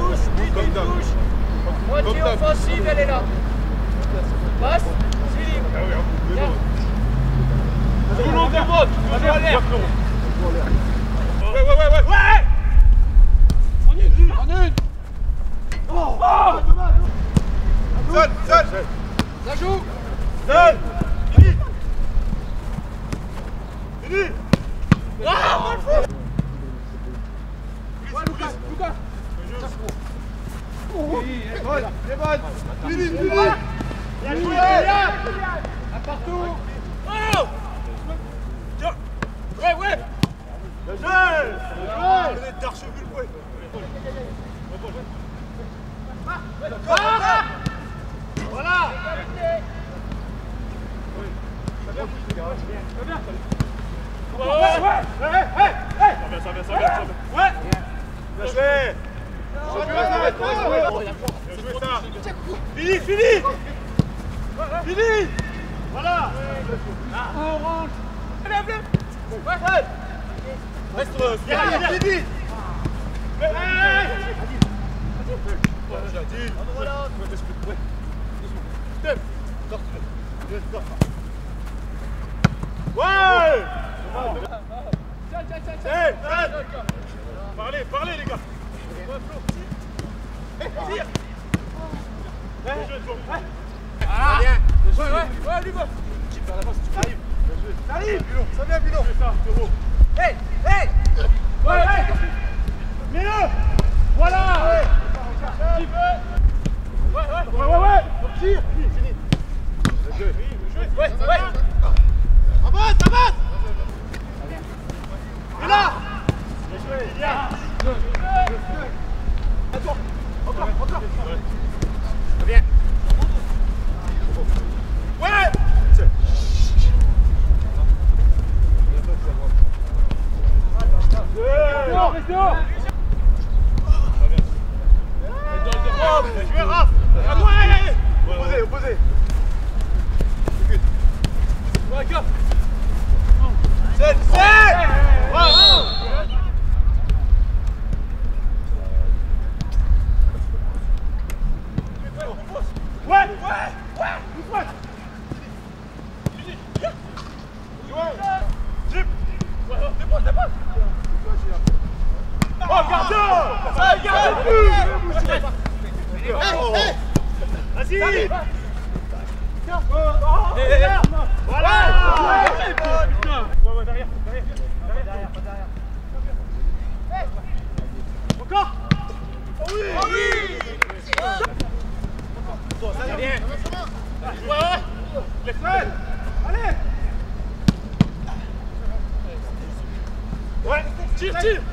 touche, but touche. Moitié offensive, elle est là. Passe, c'est libre. Tout le monde toujours à l'air. Ouais, ouais, ouais, ouais. Ouais En une, en une. Oh, ah, hein. Seul, seul. Ça joue. Lucas, ah, Lucas. Oh Bien joué Vous êtes d'arche vu le Voilà Ouais, ouais, ouais, ouais. Ça vient, ça vient, ça vient, ça vient. Ouais ça Fini, fini Fini Voilà Orange Lève, lève ouais Reste, euh, viens, fini Ouais, Tiens, tiens, tiens, Parlez, parlez les gars Ouais, ouais, ouais, lui, l'avant si tu arrives. Ça. Ça vient, Bilon. Fais ça, Théo. Hey Hey Ouais, ouais Mets-le Voilà Qui veut Ouais, ouais, ouais, ouais, ouais Tire Fini, fini Bien joué. Bien joué. Ouais, ouais Avance, avance Et là Bien joué, Lilia Attends, encore, encore Viens Ouais Dehors, reste dehors Oh, bien joué, Raph Ouais Opposé, opposé Ouais, gars C'est, c'est Bravo Ouais, ouais, ouais, doucement. Ouais. Jip. Dépose, dépose. Oh, garde Ça, garde plus Vas-y Tiens Voilà Ouais, ouais, derrière, derrière, derrière, derrière. Encore Oh oui Oh oui ça vient Ouais, ouais Laisse-le Allez Ouais, tire, tire Ah bah